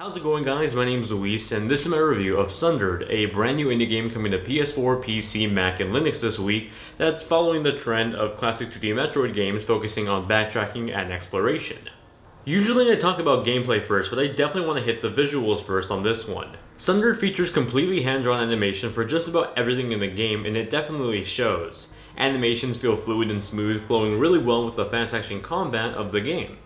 How's it going guys? My name is Luis and this is my review of Sundered, a brand new indie game coming to PS4, PC, Mac, and Linux this week that's following the trend of classic 2D Metroid games focusing on backtracking and exploration. Usually I talk about gameplay first, but I definitely want to hit the visuals first on this one. Sundered features completely hand-drawn animation for just about everything in the game and it definitely shows. Animations feel fluid and smooth, flowing really well with the fast-action combat of the game.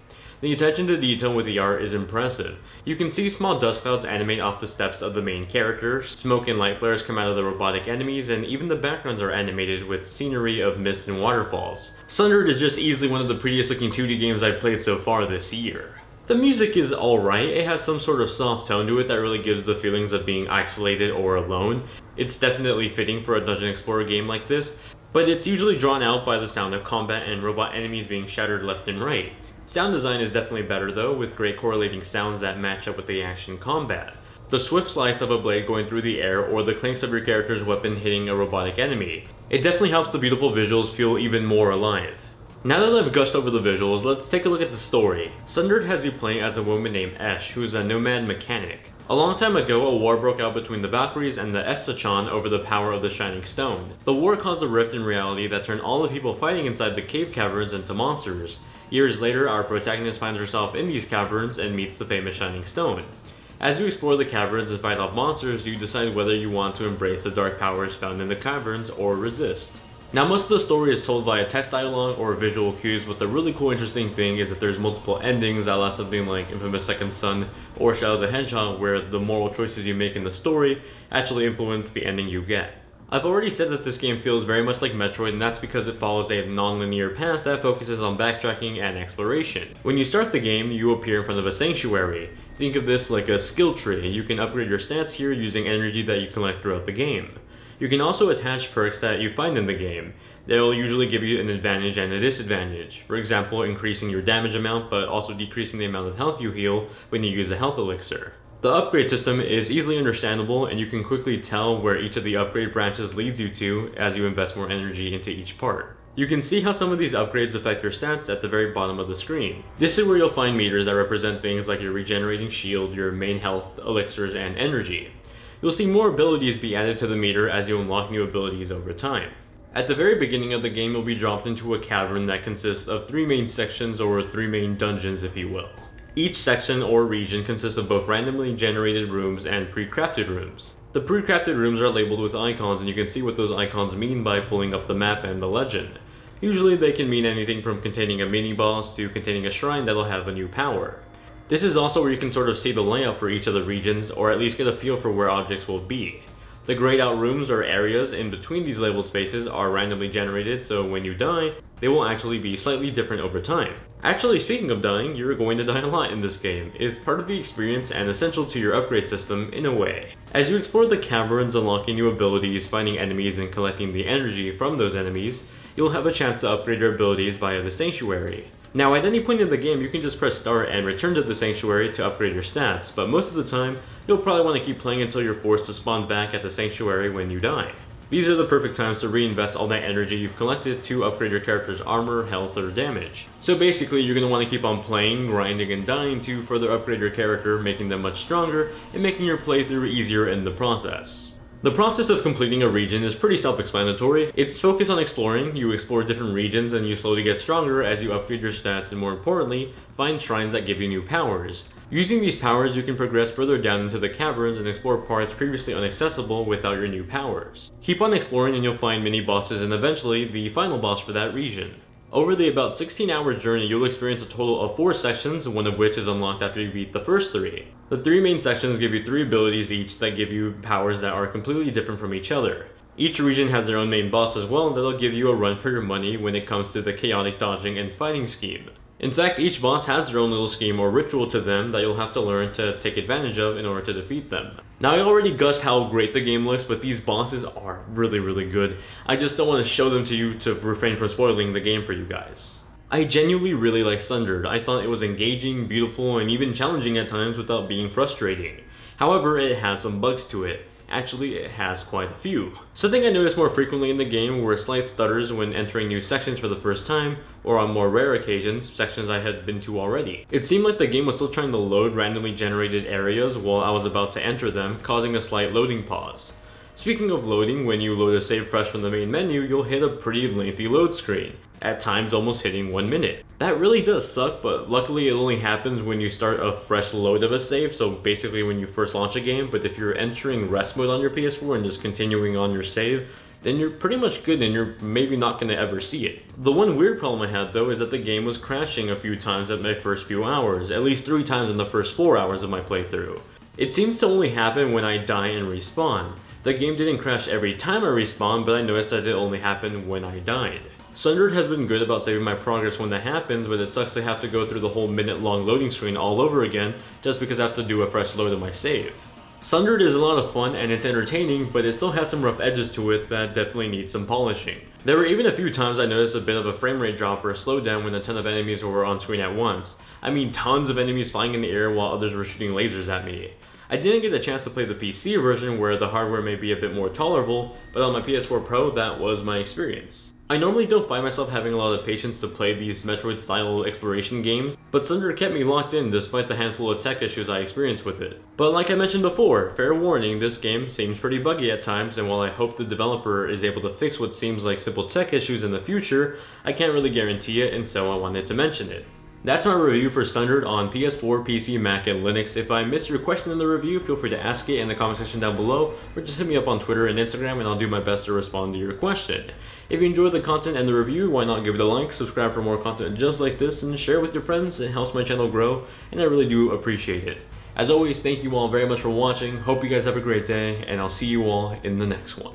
The attention to detail with the art is impressive. You can see small dust clouds animate off the steps of the main character, smoke and light flares come out of the robotic enemies, and even the backgrounds are animated with scenery of mist and waterfalls. Sundered is just easily one of the prettiest looking 2D games I've played so far this year. The music is alright, it has some sort of soft tone to it that really gives the feelings of being isolated or alone. It's definitely fitting for a Dungeon Explorer game like this, but it's usually drawn out by the sound of combat and robot enemies being shattered left and right. Sound design is definitely better though, with great correlating sounds that match up with the action combat. The swift slice of a blade going through the air or the clinks of your character's weapon hitting a robotic enemy. It definitely helps the beautiful visuals feel even more alive. Now that I've gushed over the visuals, let's take a look at the story. Sundered has you playing as a woman named Esh, who is a nomad mechanic. A long time ago, a war broke out between the Valkyries and the Eschaton over the power of the Shining Stone. The war caused a rift in reality that turned all the people fighting inside the cave caverns into monsters. Years later, our protagonist finds herself in these caverns and meets the famous Shining Stone. As you explore the caverns and fight off monsters, you decide whether you want to embrace the dark powers found in the caverns or resist. Now most of the story is told via text dialogue or visual cues, but the really cool interesting thing is that there's multiple endings that allow something like Infamous Second Son or Shadow the Hedgehog where the moral choices you make in the story actually influence the ending you get. I've already said that this game feels very much like Metroid and that's because it follows a non-linear path that focuses on backtracking and exploration. When you start the game, you appear in front of a sanctuary. Think of this like a skill tree. You can upgrade your stats here using energy that you collect throughout the game. You can also attach perks that you find in the game. They'll usually give you an advantage and a disadvantage. For example, increasing your damage amount, but also decreasing the amount of health you heal when you use a health elixir. The upgrade system is easily understandable and you can quickly tell where each of the upgrade branches leads you to as you invest more energy into each part. You can see how some of these upgrades affect your stats at the very bottom of the screen. This is where you'll find meters that represent things like your regenerating shield, your main health, elixirs, and energy. You'll see more abilities be added to the meter as you unlock new abilities over time. At the very beginning of the game, you'll be dropped into a cavern that consists of three main sections or three main dungeons if you will. Each section or region consists of both randomly generated rooms and pre-crafted rooms. The pre-crafted rooms are labeled with icons and you can see what those icons mean by pulling up the map and the legend. Usually they can mean anything from containing a mini-boss to containing a shrine that'll have a new power. This is also where you can sort of see the layout for each of the regions, or at least get a feel for where objects will be. The grayed out rooms or areas in between these labeled spaces are randomly generated, so when you die, they will actually be slightly different over time. Actually, speaking of dying, you're going to die a lot in this game. It's part of the experience and essential to your upgrade system in a way. As you explore the caverns, unlocking new abilities, finding enemies, and collecting the energy from those enemies, you'll have a chance to upgrade your abilities via the Sanctuary. Now at any point in the game you can just press start and return to the Sanctuary to upgrade your stats, but most of the time you'll probably want to keep playing until you're forced to spawn back at the Sanctuary when you die. These are the perfect times to reinvest all that energy you've collected to upgrade your character's armor, health, or damage. So basically, you're going to want to keep on playing, grinding, and dying to further upgrade your character, making them much stronger, and making your playthrough easier in the process. The process of completing a region is pretty self-explanatory. It's focused on exploring, you explore different regions and you slowly get stronger as you upgrade your stats and more importantly, find shrines that give you new powers. Using these powers, you can progress further down into the caverns and explore parts previously inaccessible without your new powers. Keep on exploring and you'll find mini bosses and eventually the final boss for that region. Over the about 16 hour journey, you'll experience a total of 4 sections, one of which is unlocked after you beat the first 3. The 3 main sections give you 3 abilities each that give you powers that are completely different from each other. Each region has their own main boss as well, and that'll give you a run for your money when it comes to the chaotic dodging and fighting scheme. In fact, each boss has their own little scheme or ritual to them that you'll have to learn to take advantage of in order to defeat them. Now I already gushed how great the game looks, but these bosses are really, really good. I just don't want to show them to you to refrain from spoiling the game for you guys. I genuinely really like Sundered. I thought it was engaging, beautiful, and even challenging at times without being frustrating. However, it has some bugs to it. Actually, it has quite a few. Something I noticed more frequently in the game were slight stutters when entering new sections for the first time, or on more rare occasions, sections I had been to already. It seemed like the game was still trying to load randomly generated areas while I was about to enter them, causing a slight loading pause. Speaking of loading, when you load a save fresh from the main menu, you'll hit a pretty lengthy load screen, at times almost hitting one minute. That really does suck, but luckily it only happens when you start a fresh load of a save, so basically when you first launch a game, but if you're entering rest mode on your PS4 and just continuing on your save, then you're pretty much good and you're maybe not to ever see it. The one weird problem I had though is that the game was crashing a few times at my first few hours, at least three times in the first four hours of my playthrough. It seems to only happen when I die and respawn. The game didn't crash every time I respawned, but I noticed that it only happened when I died. Sundered has been good about saving my progress when that happens, but it sucks to have to go through the whole minute long loading screen all over again just because I have to do a fresh load of my save. Sundered is a lot of fun and it's entertaining, but it still has some rough edges to it that definitely need some polishing. There were even a few times I noticed a bit of a frame rate drop or slowdown when a ton of enemies were on screen at once. I mean tons of enemies flying in the air while others were shooting lasers at me. I didn't get a chance to play the PC version where the hardware may be a bit more tolerable, but on my PS4 Pro that was my experience. I normally don't find myself having a lot of patience to play these Metroid-style exploration games, but Sundered kept me locked in despite the handful of tech issues I experienced with it. But like I mentioned before, fair warning, this game seems pretty buggy at times, and while I hope the developer is able to fix what seems like simple tech issues in the future, I can't really guarantee it, and so I wanted to mention it. That's my review for Sundered on PS4, PC, Mac, and Linux. If I missed your question in the review, feel free to ask it in the comment section down below, or just hit me up on Twitter and Instagram and I'll do my best to respond to your question. If you enjoyed the content and the review, why not give it a like, subscribe for more content just like this, and share with your friends. It helps my channel grow, and I really do appreciate it. As always, thank you all very much for watching. Hope you guys have a great day, and I'll see you all in the next one.